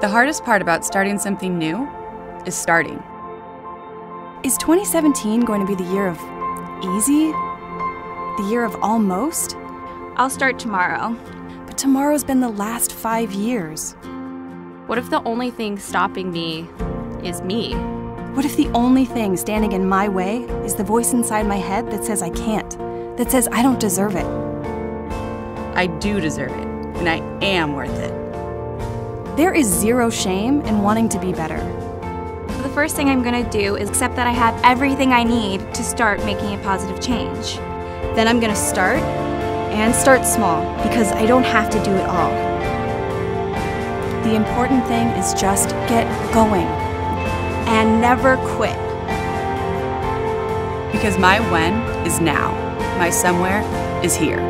The hardest part about starting something new is starting. Is 2017 going to be the year of easy? The year of almost? I'll start tomorrow. But tomorrow's been the last five years. What if the only thing stopping me is me? What if the only thing standing in my way is the voice inside my head that says I can't, that says I don't deserve it? I do deserve it, and I am worth it. There is zero shame in wanting to be better. The first thing I'm gonna do is accept that I have everything I need to start making a positive change. Then I'm gonna start and start small because I don't have to do it all. The important thing is just get going and never quit. Because my when is now, my somewhere is here.